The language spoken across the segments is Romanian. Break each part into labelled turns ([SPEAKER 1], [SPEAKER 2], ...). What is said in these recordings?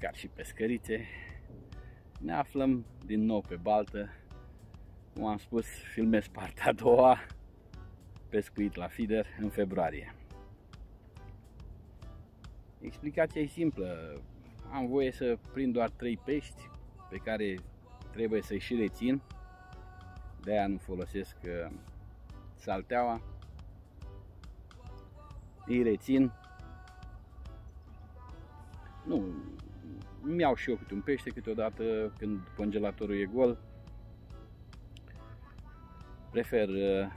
[SPEAKER 1] dragi pescari și pescărițe, ne aflăm din nou pe baltă. Cum am spus, filmez partea a doua, pescuit la feeder în februarie. Explicația e simplă. Am voie să prind doar 3 pești pe care trebuie să-i și rețin. De aia nu folosesc uh, salteaua. Îi rețin nu, îmi iau și eu câte un pește câteodată când congelatorul e gol. Prefer uh,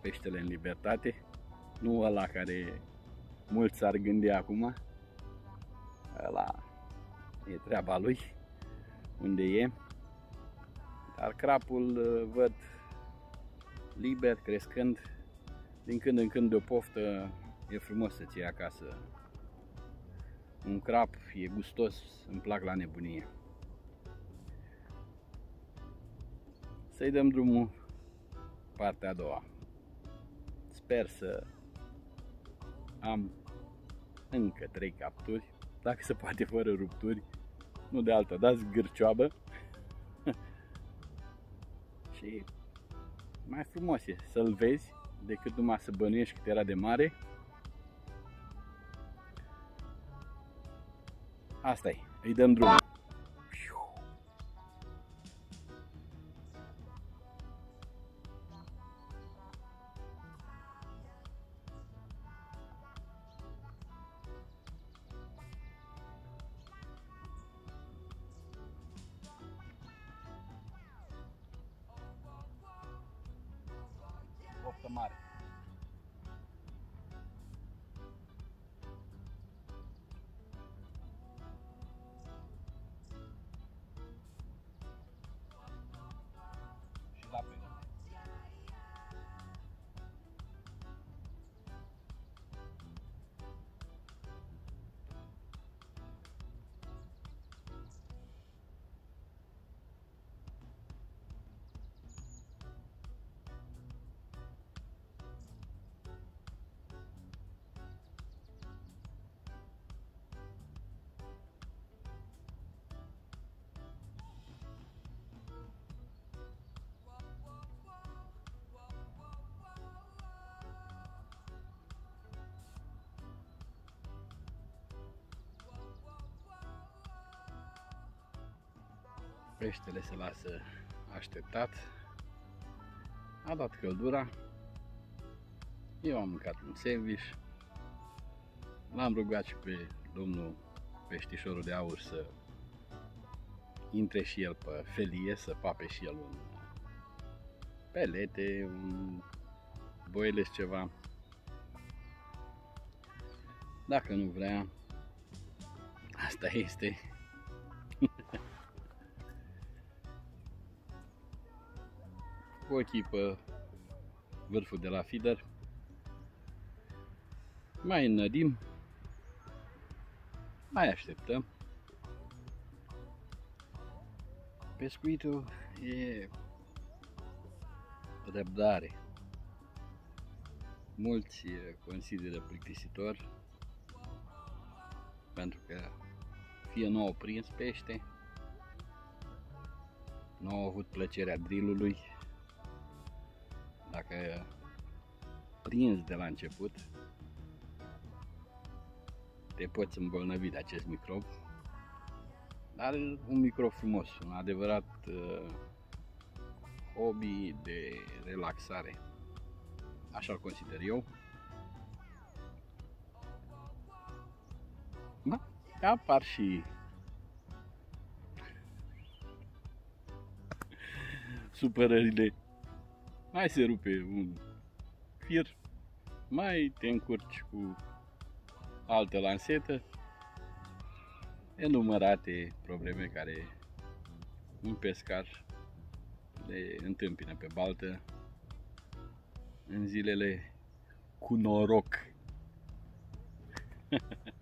[SPEAKER 1] peștele în libertate, nu ăla care mulți s-ar gândi acum. Ăla e treaba lui, unde e. Dar crapul uh, văd liber, crescând, din când în când de o poftă, e frumos să-ți iei acasă un crap, e gustos, îmi plac la nebunie. Să-i dăm drumul partea a doua. Sper să am încă trei capturi, dacă se poate fără rupturi, nu de altă, dați gârcioabă. și mai frumos e să-l vezi decât numai să bănuiești cât era de mare Asta e, îi dăm drumul. Peștele se lasă așteptat. A dat căldura. Eu am mâncat un sandwich. L-am rugat și pe domnul peștișorul de aur să intre și el pe felie, să pape și el un pelete, un boiles ceva. Dacă nu vrea, asta este. Cu ochii pe vârful de la feeder. Mai înnădim, mai așteptăm. Pescuitul e răbdare. Mulți consideră plictisitor pentru că fie nu au prins pește, nu au avut plăcerea drillului dacă prins de la început, te poți îmbolnăvi de acest microb. Dar un microb frumos, un adevărat uh, hobby de relaxare. Așa consider eu. Da, apar și supărările mai se rupe un fir, mai te încurci cu altă lansetă, enumărate probleme care un pescar le întâmpină pe baltă în zilele cu noroc.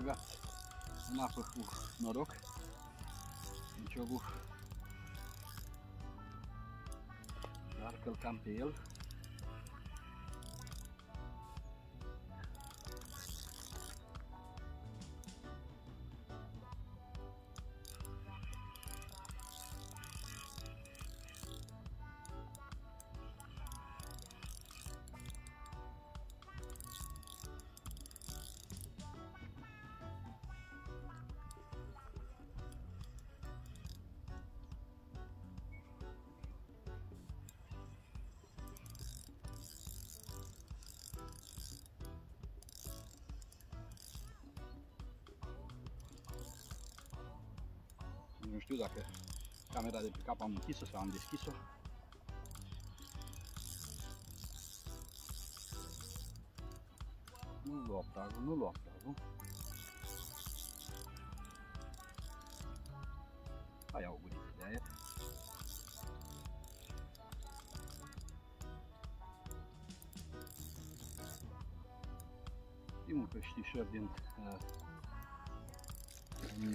[SPEAKER 1] băgat în apă cu noroc, deci în ciobul, dar călcam pe el. Nu știu dacă camera de pe cap am închis-o sau am deschis-o. Nu lua pragul, nu lua pragul. Hai iau o de aer. Primul peștișor din uh,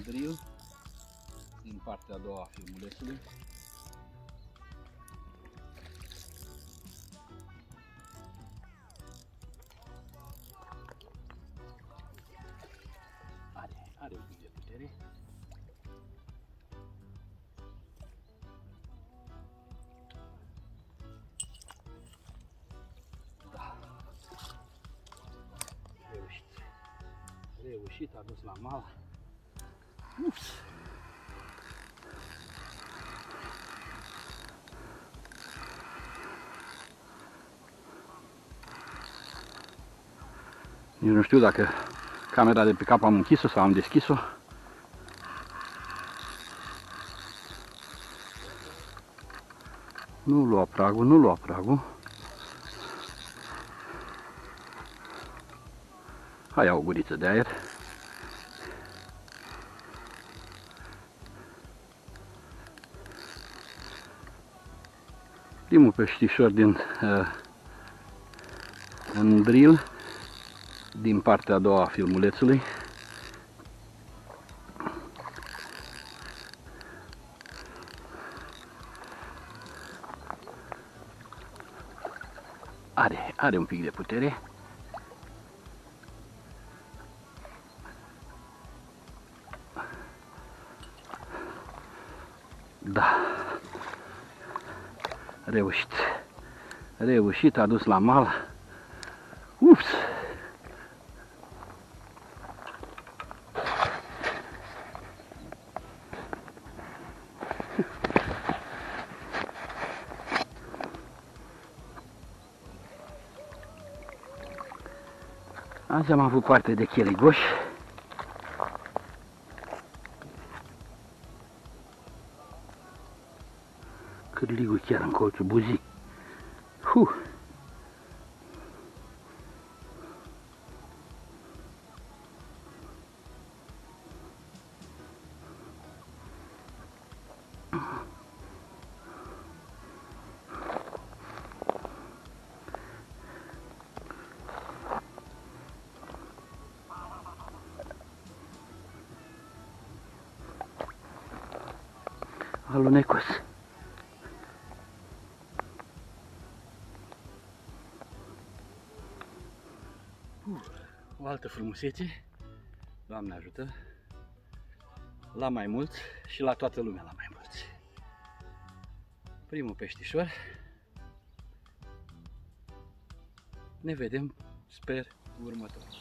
[SPEAKER 1] drill din partea a doua a filmulețului. Are, are un pic de putere. Da. Reușit. Reușit, a dus la mal. Ups. Nici nu știu dacă camera de pe cap am închis-o sau am deschis-o. Nu lua pragul, nu lua pragul. Hai iau o guriță de aer. Primul peștișor din uh, în drill din partea a doua a filmulețului. Are, are un pic de putere. Da. Reușit. Reușit, a dus la mal. Ups! Azi am avut parte de cheligoși. Cârligul chiar în colțul buzii. Huh. Alunecos. Uh, o altă frumusețe, Doamne ajută, la mai mulți și la toată lumea la mai mulți. Primul peștișor. Ne vedem, sper, următor.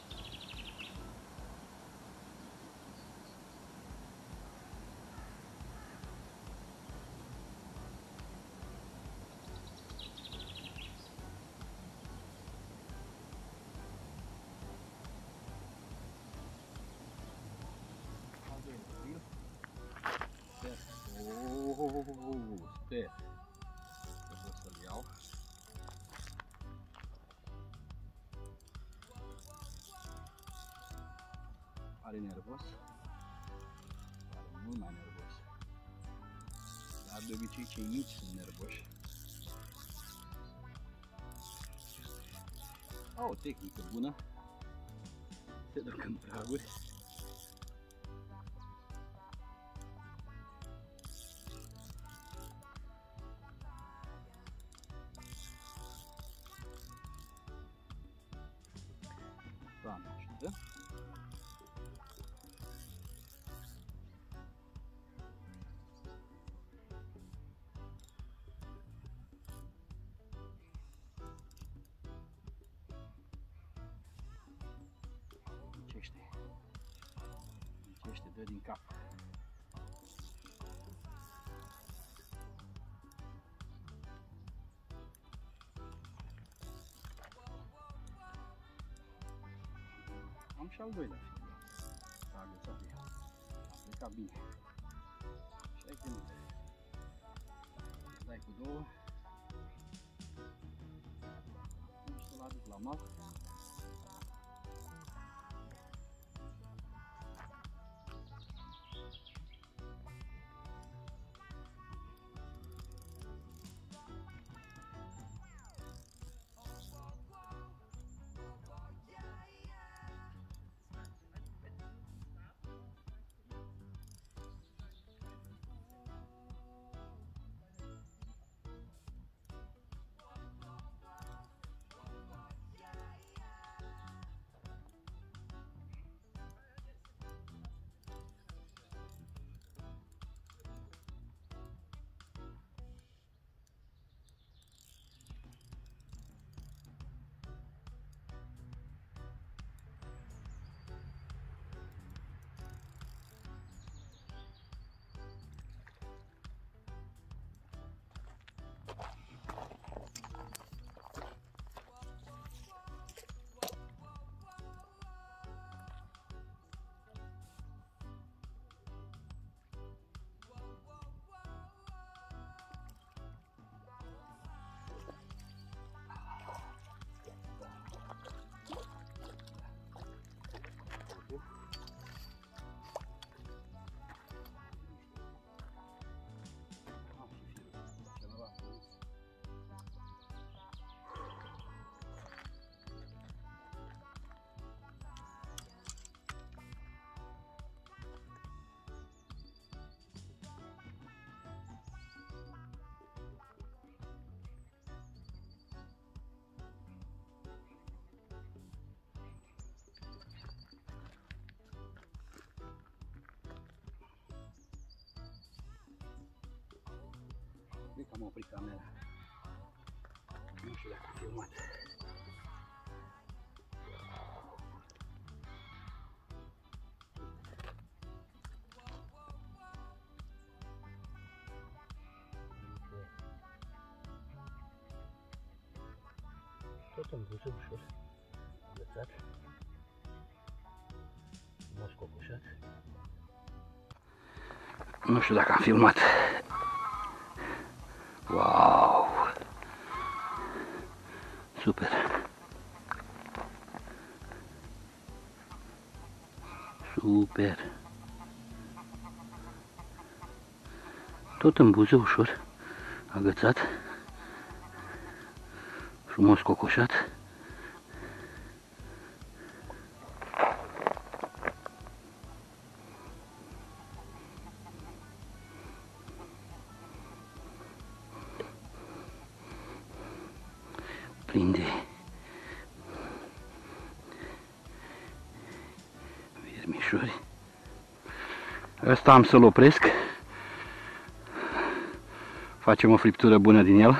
[SPEAKER 1] Sper că pot să-l iau. Pare nervos. Pare mult mai nervos. Dar de obicei cei mici sunt nervoși. Au o tehnică bună. Se duc în praguri. Ce te dă din cap. Am și al doilea film. S-a agățat de ea. A plecat bine. Și ai când dai cu două. Și să-l aduc la că am oprit camera. Nu știu dacă am filmat.
[SPEAKER 2] Tot în buze ușor, agățat, frumos cocoșat.
[SPEAKER 1] Nu știu dacă am filmat. Wow! Super! Super! Tot în buze ușor, agățat, frumos cocoșat. Viermișori. Ăsta am să-l opresc. Facem o friptură bună din el.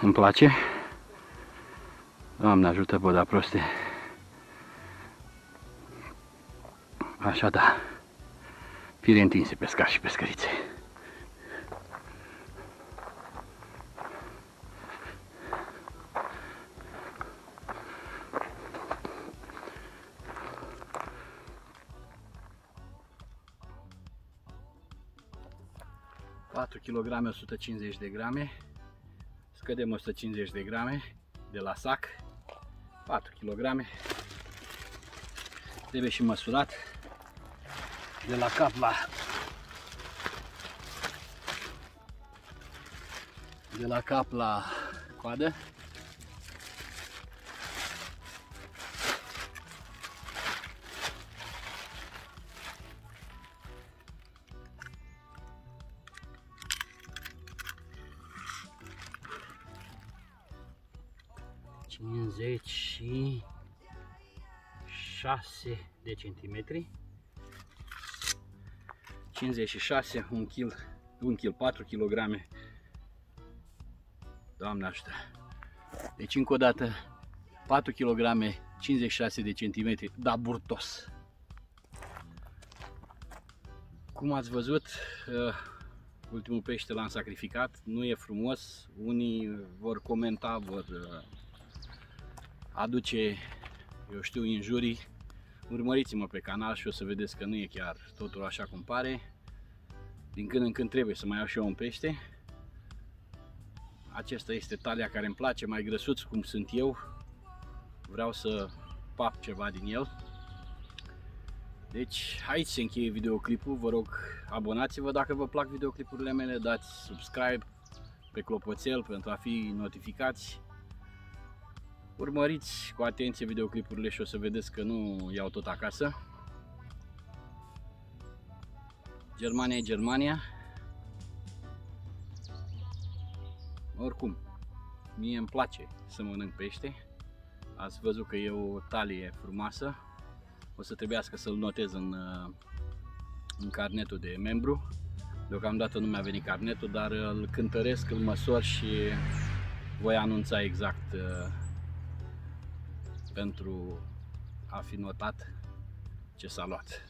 [SPEAKER 1] Îmi place. Doamne ajută boda proste. Așa da. Fire întinse pescar și pescărițe. Patru kg 150 de grame. Scădem 150 de grame de la sac. 4 kg. Trebuie și măsurat de la cap la de la cap la coadă. Cincizeci și șase de centimetri. 56, 1 kg, 1 kg 4 kg. Doamne ajută. Deci încă o dată 4 kg, 56 de centimetri, da burtos. Cum ați văzut, uh, ultimul pește l-am sacrificat, nu e frumos, unii vor comenta, vor uh, aduce, eu știu, injurii. Urmăriți-mă pe canal și o să vedeți că nu e chiar totul așa cum pare. Din când în când trebuie să mai iau și eu un pește. Acesta este talia care îmi place, mai grăsuț cum sunt eu. Vreau să pap ceva din el. Deci aici se încheie videoclipul, vă rog abonați-vă dacă vă plac videoclipurile mele, dați subscribe pe clopoțel pentru a fi notificați. Urmăriți cu atenție videoclipurile și o să vedeți că nu iau tot acasă. Germania e Germania. Oricum, mie îmi place să mănânc pește. Ați văzut că e o talie frumoasă. O să trebuiască să-l notez în, uh, în carnetul de membru. Deocamdată nu mi-a venit carnetul, dar îl cântăresc, îl măsor și voi anunța exact uh, pentru a fi notat ce s-a luat.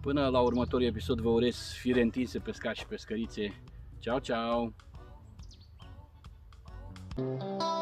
[SPEAKER 1] Până la următorul episod vă urez fire întinse, pescați și pescărițe. Ciao, ciao! Thank you.